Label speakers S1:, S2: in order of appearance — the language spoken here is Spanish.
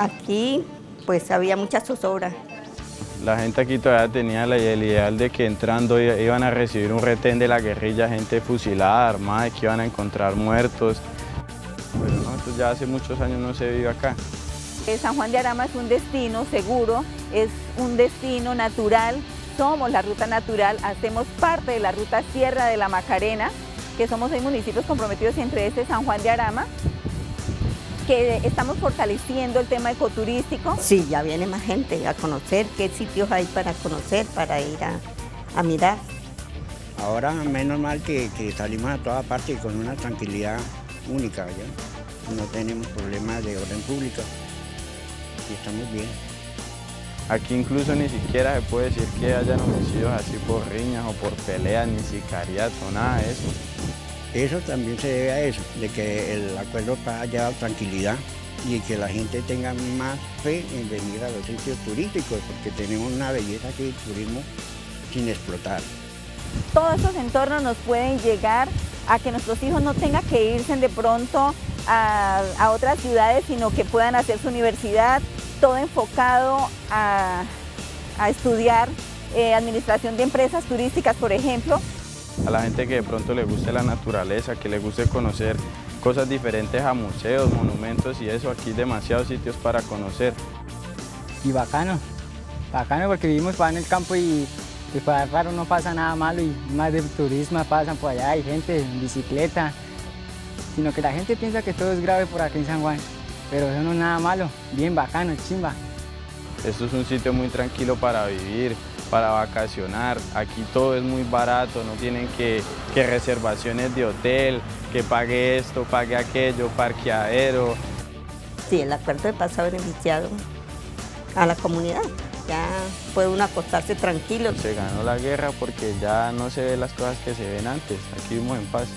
S1: Aquí pues había mucha zozobra.
S2: La gente aquí todavía tenía el ideal de que entrando iban a recibir un retén de la guerrilla, gente fusilada, armada, que iban a encontrar muertos. Pero no, ya hace muchos años no se vive acá.
S3: San Juan de Arama es un destino seguro, es un destino natural, somos la ruta natural, hacemos parte de la ruta Sierra de la Macarena, que somos seis municipios comprometidos entre este San Juan de Arama, que estamos fortaleciendo el tema ecoturístico.
S1: Sí, ya viene más gente a conocer qué sitios hay para conocer, para ir a, mirar.
S4: Ahora menos mal que, que, salimos a toda parte con una tranquilidad única, ¿ya? no tenemos problemas de orden público y estamos bien.
S2: Aquí incluso ni siquiera se puede decir que hayan homicidios así por riñas o por peleas, ni sicariato, nada de eso.
S4: Eso también se debe a eso, de que el acuerdo ha llevado tranquilidad y que la gente tenga más fe en venir a los sitios turísticos, porque tenemos una belleza aquí de turismo sin explotar.
S3: Todos estos entornos nos pueden llegar a que nuestros hijos no tengan que irse de pronto a, otras ciudades, sino que puedan hacer su universidad, todo enfocado a, estudiar eh, administración de empresas turísticas, por ejemplo,
S2: a la gente que de pronto le guste la naturaleza, que le guste conocer cosas diferentes a museos, monumentos y eso, aquí hay demasiados sitios para conocer.
S5: Y bacano, bacano porque vivimos para en el campo y, y para raro no pasa nada malo y más de turismo pasan por allá, hay gente en bicicleta, sino que la gente piensa que todo es grave por aquí en San Juan, pero eso no es nada malo, bien bacano, chimba.
S2: Esto es un sitio muy tranquilo para vivir, para vacacionar. Aquí todo es muy barato, no tienen que, reservaciones de hotel, que pague esto, pague aquello, parqueadero.
S1: Sí, el acuerdo de paz ha beneficiado a la comunidad. Ya puede uno acostarse tranquilo.
S2: Se ganó la guerra porque ya no se ven las cosas que se ven antes. Aquí vivimos en paz.